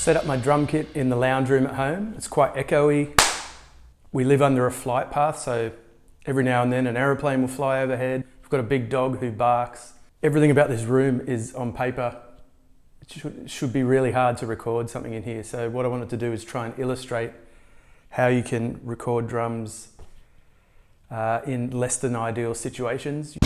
set up my drum kit in the lounge room at home. It's quite echoey. We live under a flight path, so every now and then an aeroplane will fly overhead. We've got a big dog who barks. Everything about this room is on paper. It should, should be really hard to record something in here. So what I wanted to do is try and illustrate how you can record drums uh, in less than ideal situations.